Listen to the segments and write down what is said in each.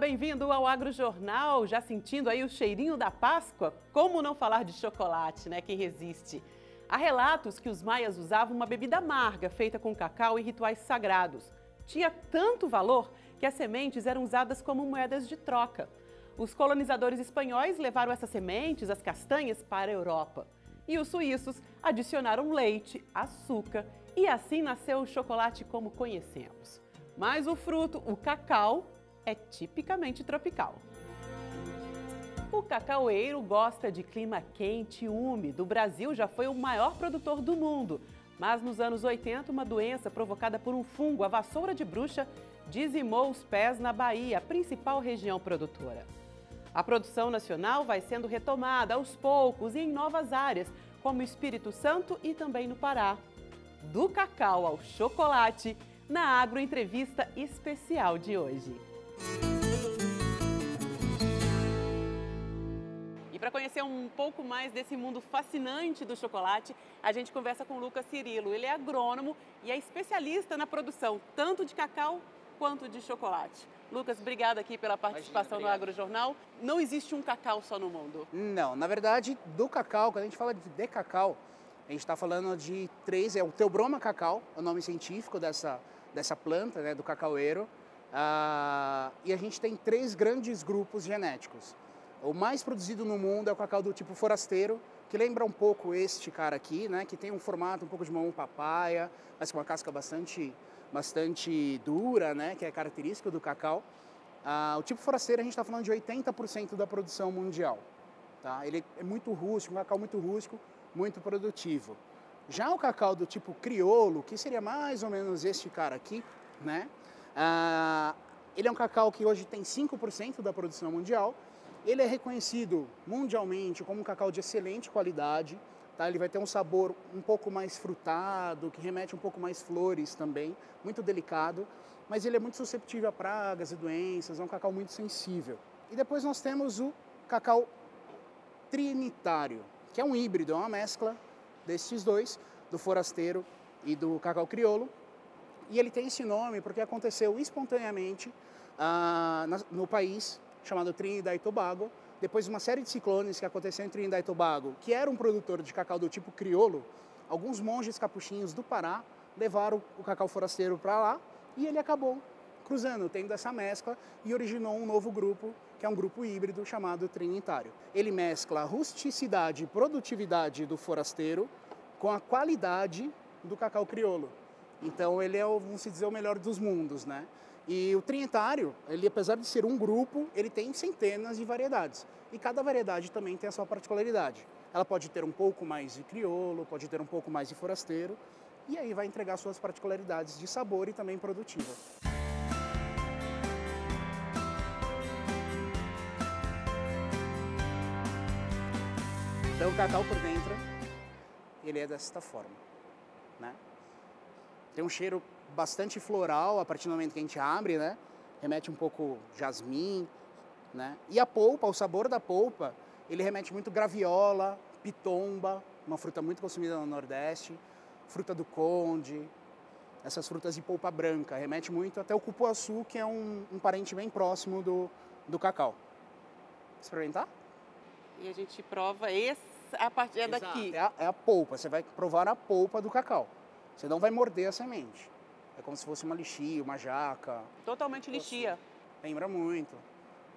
bem-vindo ao AgroJornal. Já sentindo aí o cheirinho da Páscoa? Como não falar de chocolate, né? Quem resiste? Há relatos que os maias usavam uma bebida amarga feita com cacau em rituais sagrados. Tinha tanto valor que as sementes eram usadas como moedas de troca. Os colonizadores espanhóis levaram essas sementes, as castanhas, para a Europa. E os suíços adicionaram leite, açúcar e assim nasceu o chocolate como conhecemos. Mas o fruto, o cacau, é tipicamente tropical. O cacaueiro gosta de clima quente e úmido. O Brasil já foi o maior produtor do mundo. Mas nos anos 80, uma doença provocada por um fungo, a vassoura de bruxa, dizimou os pés na Bahia, a principal região produtora. A produção nacional vai sendo retomada aos poucos e em novas áreas, como Espírito Santo e também no Pará. Do cacau ao chocolate, na Agro Entrevista Especial de hoje. E para conhecer um pouco mais desse mundo fascinante do chocolate, a gente conversa com o Lucas Cirilo. Ele é agrônomo e é especialista na produção tanto de cacau quanto de chocolate. Lucas, obrigado aqui pela participação Imagina, no AgroJornal. Não existe um cacau só no mundo? Não, na verdade, do cacau, quando a gente fala de, de cacau, a gente está falando de três, é o Teobroma cacau, é o nome científico dessa, dessa planta, né, do cacaueiro. Ah, e a gente tem três grandes grupos genéticos. O mais produzido no mundo é o cacau do tipo forasteiro, que lembra um pouco este cara aqui, né, que tem um formato um pouco de mamão papaya, mas com uma casca bastante, bastante dura, né, que é característica do cacau. Ah, o tipo forasteiro a gente está falando de 80% da produção mundial. Tá? Ele é muito rústico, um cacau muito rústico, muito produtivo. Já o cacau do tipo criolo, que seria mais ou menos este cara aqui, né? Ah, ele é um cacau que hoje tem 5% da produção mundial. Ele é reconhecido mundialmente como um cacau de excelente qualidade. Tá? Ele vai ter um sabor um pouco mais frutado, que remete um pouco mais flores também, muito delicado. Mas ele é muito susceptível a pragas e doenças, é um cacau muito sensível. E depois nós temos o cacau trinitário, que é um híbrido, é uma mescla desses dois, do forasteiro e do cacau crioulo. E ele tem esse nome porque aconteceu espontaneamente ah, no país chamado Trinidad e Tobago, depois de uma série de ciclones que aconteceu em Trinidad e Tobago, que era um produtor de cacau do tipo crioulo, alguns monges capuchinhos do Pará levaram o cacau forasteiro para lá e ele acabou cruzando, tendo essa mescla e originou um novo grupo, que é um grupo híbrido chamado trinitário. Ele mescla a rusticidade e produtividade do forasteiro com a qualidade do cacau crioulo. Então ele é, vamos dizer, o melhor dos mundos, né? E o trinitário, ele apesar de ser um grupo, ele tem centenas de variedades. E cada variedade também tem a sua particularidade. Ela pode ter um pouco mais de crioulo, pode ter um pouco mais de forasteiro, e aí vai entregar suas particularidades de sabor e também produtiva. Então o cacau por dentro, ele é desta forma, né? Tem um cheiro bastante floral a partir do momento que a gente abre, né? Remete um pouco jasmim, né? E a polpa, o sabor da polpa, ele remete muito graviola, pitomba, uma fruta muito consumida no Nordeste, fruta do conde, essas frutas de polpa branca, remete muito até o cupuaçu, que é um, um parente bem próximo do, do cacau. Experimentar? E a gente prova esse, a partir é daqui. É a, é a polpa, você vai provar a polpa do cacau. Você não vai morder a semente. É como se fosse uma lixia, uma jaca. Totalmente lixia. Lembra muito.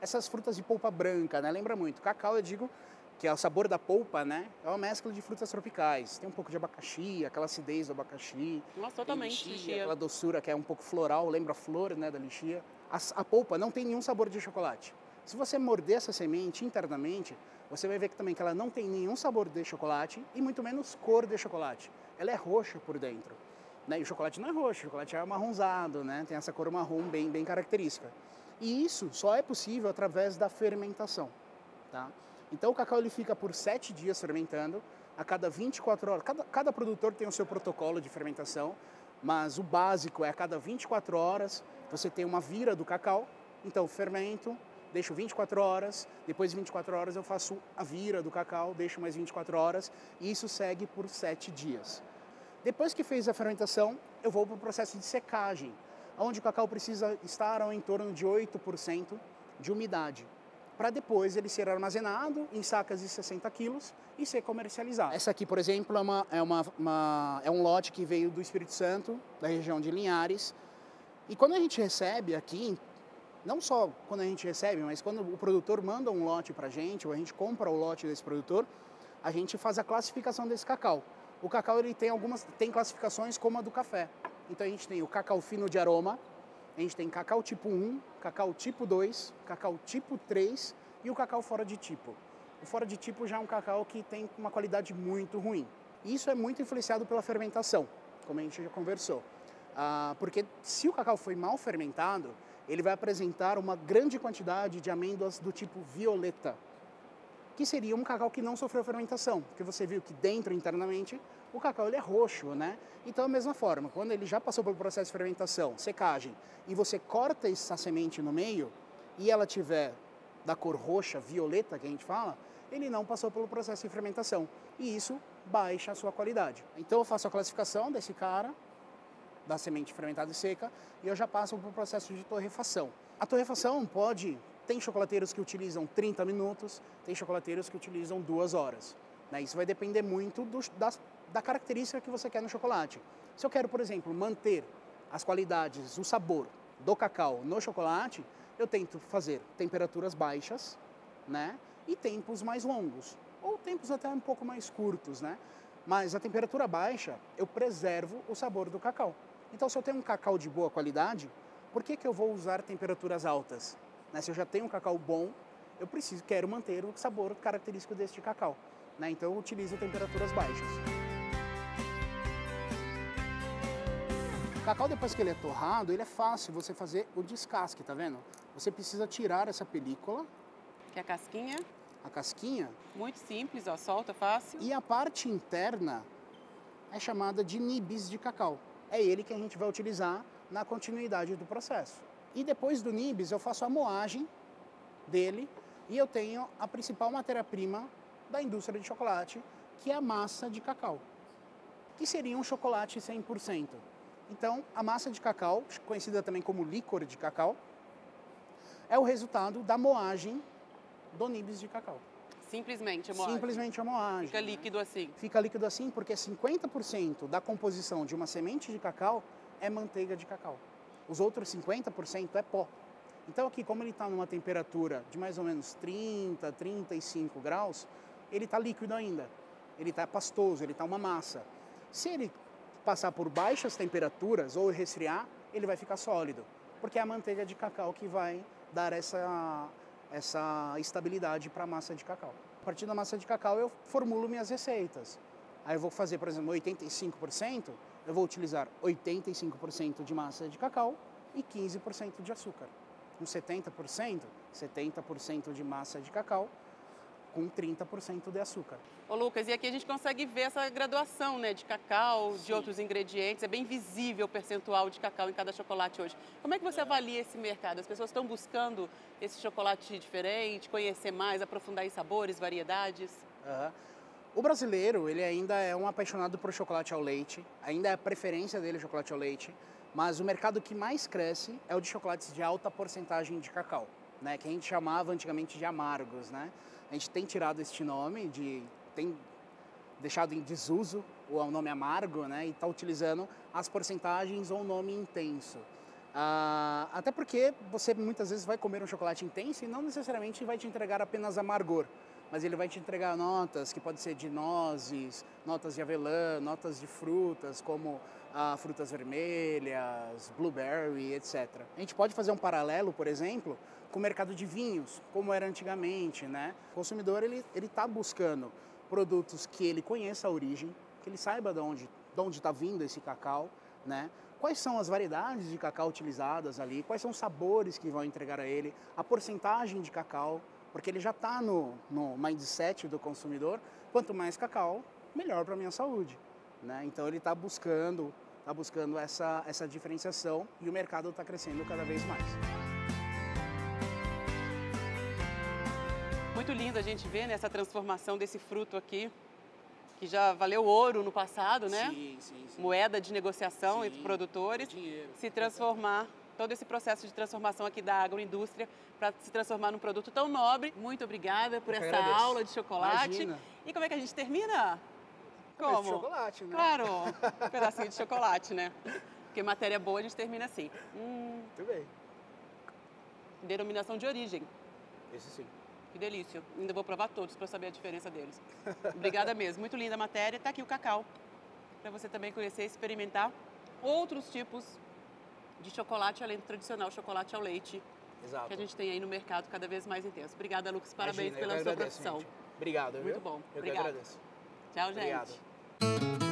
Essas frutas de polpa branca, né? Lembra muito. Cacau, eu digo que é o sabor da polpa, né? É uma mescla de frutas tropicais. Tem um pouco de abacaxi, aquela acidez do abacaxi. Nossa, totalmente lixia, lixia. Aquela doçura que é um pouco floral, lembra a flor, né, da lixia. A, a polpa não tem nenhum sabor de chocolate. Se você morder essa semente internamente, você vai ver que também que ela não tem nenhum sabor de chocolate e muito menos cor de chocolate. Ela é roxa por dentro. Né? E o chocolate não é roxo, o chocolate é marronzado, né? tem essa cor marrom bem, bem característica. E isso só é possível através da fermentação. Tá? Então o cacau ele fica por 7 dias fermentando, a cada 24 horas. Cada, cada produtor tem o seu protocolo de fermentação, mas o básico é a cada 24 horas você tem uma vira do cacau. Então fermento, deixo 24 horas, depois de 24 horas eu faço a vira do cacau, deixo mais 24 horas e isso segue por 7 dias. Depois que fez a fermentação, eu vou para o processo de secagem, onde o cacau precisa estar ao em torno de 8% de umidade, para depois ele ser armazenado em sacas de 60 quilos e ser comercializado. Essa aqui, por exemplo, é, uma, é, uma, uma, é um lote que veio do Espírito Santo, da região de Linhares. E quando a gente recebe aqui, não só quando a gente recebe, mas quando o produtor manda um lote para a gente, ou a gente compra o lote desse produtor, a gente faz a classificação desse cacau. O cacau ele tem algumas tem classificações como a do café. Então a gente tem o cacau fino de aroma, a gente tem cacau tipo 1, cacau tipo 2, cacau tipo 3 e o cacau fora de tipo. O fora de tipo já é um cacau que tem uma qualidade muito ruim. Isso é muito influenciado pela fermentação, como a gente já conversou. Ah, porque se o cacau foi mal fermentado, ele vai apresentar uma grande quantidade de amêndoas do tipo violeta, que seria um cacau que não sofreu fermentação, porque você viu que dentro, internamente, o cacau ele é roxo, né? Então, da mesma forma, quando ele já passou pelo processo de fermentação, secagem, e você corta essa semente no meio, e ela tiver da cor roxa, violeta, que a gente fala, ele não passou pelo processo de fermentação. E isso baixa a sua qualidade. Então, eu faço a classificação desse cara, da semente fermentada e seca, e eu já passo para o processo de torrefação. A torrefação pode... Tem chocolateiros que utilizam 30 minutos, tem chocolateiros que utilizam duas horas. Né? Isso vai depender muito do, das da característica que você quer no chocolate. Se eu quero, por exemplo, manter as qualidades, o sabor do cacau no chocolate, eu tento fazer temperaturas baixas, né? E tempos mais longos, ou tempos até um pouco mais curtos, né? Mas a temperatura baixa, eu preservo o sabor do cacau. Então, se eu tenho um cacau de boa qualidade, por que, que eu vou usar temperaturas altas? Né? Se eu já tenho um cacau bom, eu preciso, quero manter o sabor característico deste cacau. Né? Então, eu utilizo temperaturas baixas. cacau, depois que ele é torrado, ele é fácil você fazer o descasque, tá vendo? Você precisa tirar essa película. Que é a casquinha? A casquinha. Muito simples, ó, solta fácil. E a parte interna é chamada de nibs de cacau. É ele que a gente vai utilizar na continuidade do processo. E depois do nibs eu faço a moagem dele e eu tenho a principal matéria-prima da indústria de chocolate, que é a massa de cacau, que seria um chocolate 100%. Então, a massa de cacau, conhecida também como líquor de cacau, é o resultado da moagem do nibs de cacau. Simplesmente moagem? Simplesmente moagem. Fica líquido assim? Fica líquido assim porque 50% da composição de uma semente de cacau é manteiga de cacau. Os outros 50% é pó. Então aqui, como ele está numa temperatura de mais ou menos 30, 35 graus, ele está líquido ainda. Ele está pastoso, ele está uma massa. Se ele passar por baixas temperaturas ou resfriar, ele vai ficar sólido, porque é a manteiga de cacau que vai dar essa, essa estabilidade para a massa de cacau. A partir da massa de cacau eu formulo minhas receitas. Aí eu vou fazer, por exemplo, 85%, eu vou utilizar 85% de massa de cacau e 15% de açúcar. Com 70%, 70% de massa de cacau com 30% de açúcar. Ô Lucas, e aqui a gente consegue ver essa graduação né, de cacau, Sim. de outros ingredientes, é bem visível o percentual de cacau em cada chocolate hoje. Como é que você avalia esse mercado? As pessoas estão buscando esse chocolate diferente, conhecer mais, aprofundar em sabores, variedades? Uhum. O brasileiro, ele ainda é um apaixonado por chocolate ao leite, ainda é a preferência dele o chocolate ao leite, mas o mercado que mais cresce é o de chocolates de alta porcentagem de cacau, né, que a gente chamava antigamente de amargos, né? A gente tem tirado este nome, de, tem deixado em desuso o nome amargo, né? E está utilizando as porcentagens ou o nome intenso. Ah, até porque você muitas vezes vai comer um chocolate intenso e não necessariamente vai te entregar apenas amargor, mas ele vai te entregar notas que pode ser de nozes, notas de avelã, notas de frutas como ah, frutas vermelhas, blueberry, etc. A gente pode fazer um paralelo, por exemplo, com o mercado de vinhos, como era antigamente, né? O consumidor ele está buscando produtos que ele conheça a origem, que ele saiba de onde de onde está vindo esse cacau, né? Quais são as variedades de cacau utilizadas ali? Quais são os sabores que vão entregar a ele? A porcentagem de cacau, porque ele já está no, no mindset do consumidor. Quanto mais cacau, melhor para a minha saúde. Né? Então ele está buscando, tá buscando essa, essa diferenciação e o mercado está crescendo cada vez mais. Muito lindo a gente ver nessa transformação desse fruto aqui, que já valeu ouro no passado, né? Sim, sim, sim. Moeda de negociação entre produtores, dinheiro. se transformar todo esse processo de transformação aqui da agroindústria para se transformar num produto tão nobre. Muito obrigada por Eu essa agradeço. aula de chocolate. Imagina. E como é que a gente termina? Como? chocolate, né? Claro, um pedacinho de chocolate, né? Porque matéria boa a gente termina assim. Hum, Muito bem. denominação de origem. Esse sim. Que delícia. Ainda vou provar todos para saber a diferença deles. Obrigada mesmo. Muito linda a matéria. Está aqui o cacau. Para você também conhecer e experimentar outros tipos de chocolate, além do tradicional chocolate ao leite, Exato. que a gente tem aí no mercado cada vez mais intenso. Obrigada, Lucas. Parabéns Imagina, pela sua agradeço, profissão. gente. Obrigado, Muito viu? bom. Eu Obrigada. que agradeço. Tchau, gente. Obrigado.